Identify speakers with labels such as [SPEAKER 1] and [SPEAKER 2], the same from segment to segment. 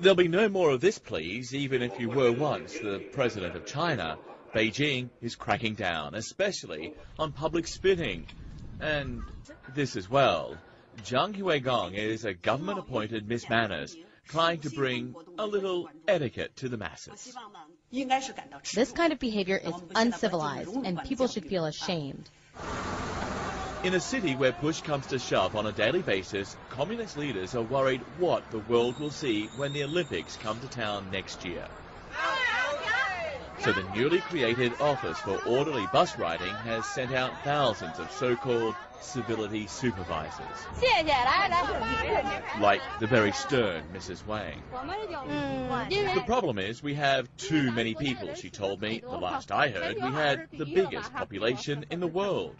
[SPEAKER 1] There'll be no more of this, please, even if you were once the president of China. Beijing is cracking down, especially on public spitting. And this as well. Zhang Huigong is a government-appointed Miss Manners, trying to bring a little etiquette to the masses.
[SPEAKER 2] This kind of behavior is uncivilized, and people should feel ashamed.
[SPEAKER 1] In a city where push comes to shove on a daily basis, communist leaders are worried what the world will see when the Olympics come to town next year. So the newly created Office for Orderly Bus Riding has sent out thousands of so-called civility supervisors. Like the very stern Mrs. Wang. The problem is we have too many people, she told me. The last I heard, we had the biggest population in the world.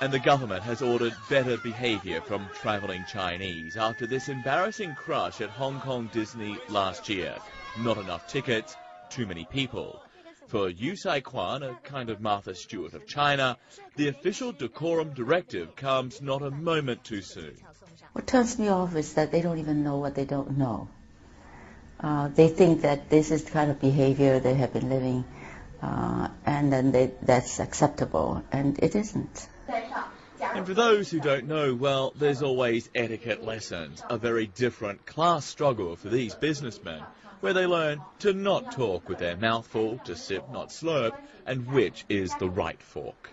[SPEAKER 1] And the government has ordered better behaviour from travelling Chinese after this embarrassing crush at Hong Kong Disney last year. Not enough tickets, too many people. For Yue-Sai Kan, a kind of Martha Stewart of China, the official decorum directive comes not a moment too soon.
[SPEAKER 3] What turns me off is that they don't even know what they don't know. Uh, they think that this is the kind of behavior they have been living, uh, and then they, that's acceptable, and it isn't.
[SPEAKER 1] And for those who don't know, well, there's always etiquette lessons, a very different class struggle for these businessmen, where they learn to not talk with their mouth full, to sip, not slurp, and which is the right fork.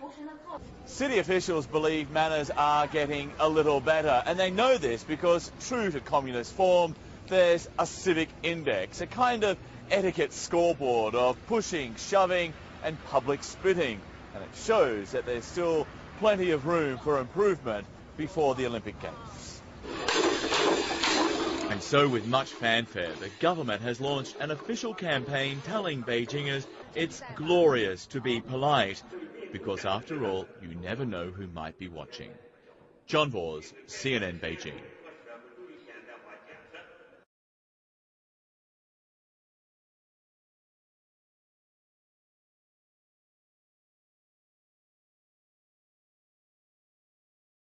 [SPEAKER 1] City officials believe manners are getting a little better, and they know this because, true to communist form, there's a civic index, a kind of etiquette scoreboard of pushing, shoving, and public spitting. And it shows that there's still plenty of room for improvement before the Olympic Games. And so, with much fanfare, the government has launched an official campaign telling Beijingers it's glorious to be polite, because after all, you never know who might be watching. John Vause, CNN Beijing.